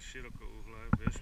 širokouglaje, vieš,